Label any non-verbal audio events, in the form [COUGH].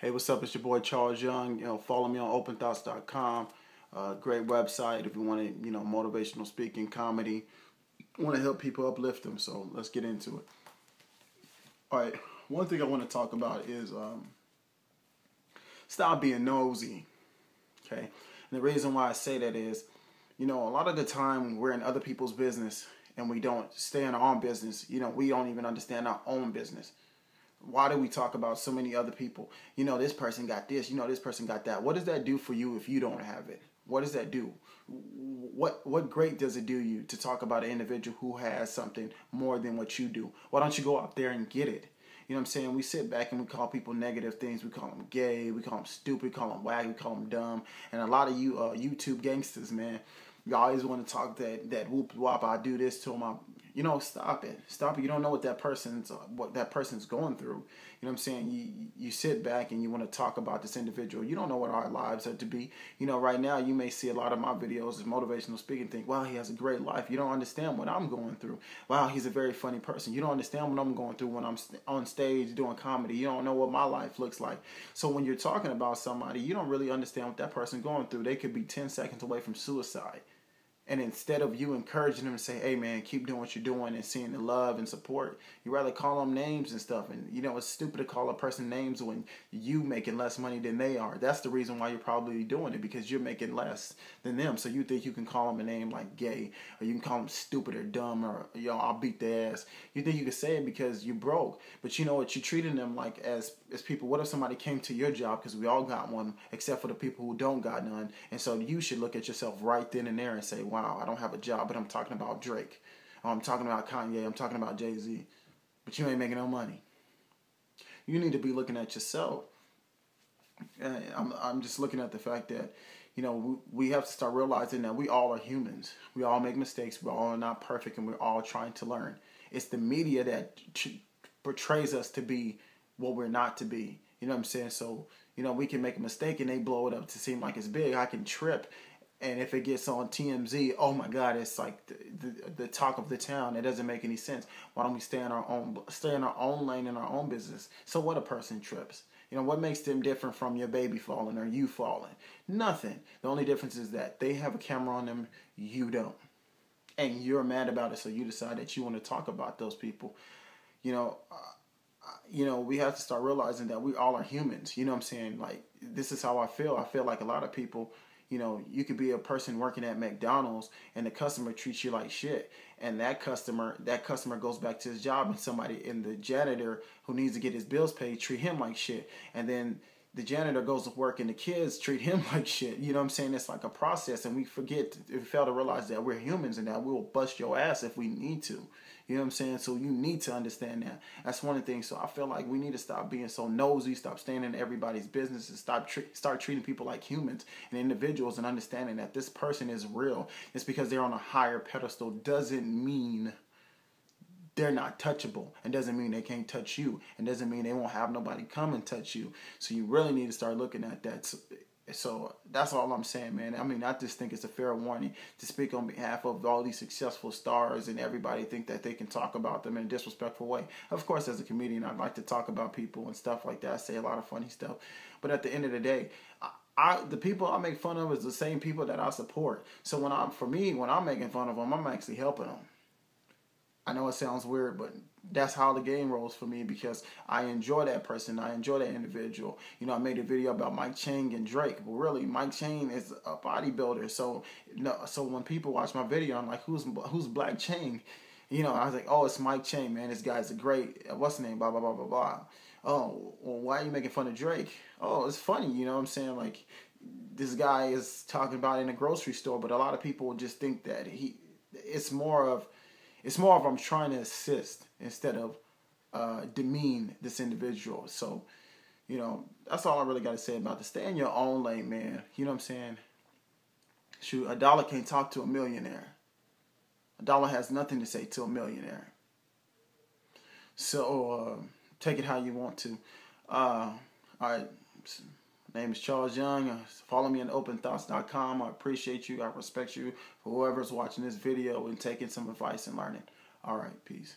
Hey, what's up? It's your boy Charles Young. You know, follow me on OpenThots.com. Uh, great website if you want to, you know, motivational speaking, comedy. Want to help people uplift them. So let's get into it. All right. One thing I want to talk about is um, stop being nosy. Okay. And the reason why I say that is, you know, a lot of the time we're in other people's business and we don't stay in our own business. You know, we don't even understand our own business. Why do we talk about so many other people? You know, this person got this, you know, this person got that. What does that do for you if you don't have it? What does that do? What what great does it do you to talk about an individual who has something more than what you do? Why don't you go out there and get it? You know what I'm saying? We sit back and we call people negative things. We call them gay. We call them stupid. We call them wag. We call them dumb. And a lot of you uh, YouTube gangsters, man, you always want to talk that that whoop whoop. I do this to them. You know, stop it. Stop it. You don't know what that person's what that person's going through. You know what I'm saying? You you sit back and you want to talk about this individual. You don't know what our lives are to be. You know, right now you may see a lot of my videos as motivational speaking. Think, wow, he has a great life. You don't understand what I'm going through. Wow, he's a very funny person. You don't understand what I'm going through when I'm on stage doing comedy. You don't know what my life looks like. So when you're talking about somebody, you don't really understand what that person's going through. They could be 10 seconds away from suicide. And instead of you encouraging them to say, hey man, keep doing what you're doing and seeing the love and support, you rather call them names and stuff. And you know, it's stupid to call a person names when you making less money than they are. That's the reason why you're probably doing it because you're making less than them. So you think you can call them a name like gay or you can call them stupid or dumb or, yo, know, I'll beat their ass. You think you can say it because you broke. But you know what? You're treating them like as, as people. What if somebody came to your job because we all got one except for the people who don't got none. And so you should look at yourself right then and there and say, wow, I don't have a job, but I'm talking about Drake. Oh, I'm talking about Kanye. I'm talking about Jay Z. But you ain't making no money. You need to be looking at yourself. I'm, I'm just looking at the fact that, you know, we, we have to start realizing that we all are humans. We all make mistakes. We're all not perfect and we're all trying to learn. It's the media that portrays us to be what we're not to be. You know what I'm saying? So, you know, we can make a mistake and they blow it up to seem like it's big. I can trip and if it gets on TMZ, oh my God, it's like the, the, the, talk of the town. It doesn't make any sense. Why don't we stay in our own stay in our own lane in our own business? So what a person trips. You know what makes them different from your baby falling or you falling? Nothing. The only difference is that they have a camera on them, you don't, and you're mad about it. So you decide that you want to talk about those people. You know. Uh, you know, we have to start realizing that we all are humans. You know what I'm saying? Like, this is how I feel. I feel like a lot of people you know, you could be a person working at McDonald's and the customer treats you like shit. And that customer, that customer goes back to his job and somebody in the janitor who needs to get his bills paid treat him like shit. And then the janitor goes to work and the kids treat him [LAUGHS] like shit. You know what I'm saying? It's like a process and we forget, we fail to realize that we're humans and that we'll bust your ass if we need to. You know what I'm saying? So you need to understand that. That's one of the things. So I feel like we need to stop being so nosy, stop standing in everybody's business, and stop tre- start treating people like humans and individuals, and understanding that this person is real. It's because they're on a higher pedestal doesn't mean they're not touchable and doesn't mean they can't touch you and doesn't mean they won't have nobody come and touch you so you really need to start looking at that so that's all I'm saying, man. I mean, I just think it's a fair warning to speak on behalf of all these successful stars and everybody think that they can talk about them in a disrespectful way. Of course, as a comedian, I'd like to talk about people and stuff like that. I say a lot of funny stuff, but at the end of the day, I, I the people I make fun of is the same people that I support. So when I'm for me, when I'm making fun of them, I'm actually helping them. I know it sounds weird, but that's how the game rolls for me because I enjoy that person. I enjoy that individual. You know, I made a video about Mike Chang and Drake, but really, Mike Chang is a bodybuilder. So, no, so when people watch my video, I'm like, who's who's Black Chang? You know, I was like, oh, it's Mike Chang, man. This guy's a great. What's the name? Blah blah blah blah blah. Oh, well, why are you making fun of Drake? Oh, it's funny. You know what I'm saying? Like, this guy is talking about in a grocery store, but a lot of people just think that he. It's more of it's more of I'm trying to assist instead of uh, demean this individual. So, you know, that's all I really got to say about this. Stay in your own lane, man. You know what I'm saying? Shoot, a dollar can't talk to a millionaire. A dollar has nothing to say to a millionaire. So, uh, take it how you want to. Uh, all right. My name is Charles Young. Follow me on openthots.com. I appreciate you. I respect you for whoever's watching this video and taking some advice and learning. All right, peace.